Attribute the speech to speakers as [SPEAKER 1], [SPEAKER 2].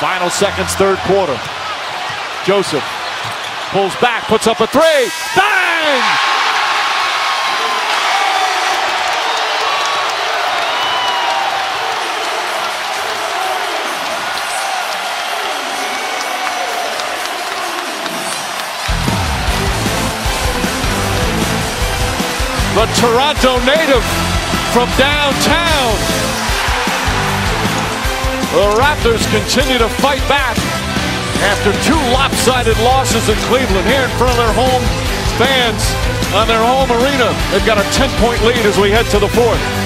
[SPEAKER 1] Final seconds, third quarter. Joseph pulls back, puts up a three. Bang! The Toronto native from downtown. The Raptors continue to fight back after two lopsided losses in Cleveland here in front of their home fans on their home arena. They've got a 10 point lead as we head to the fourth.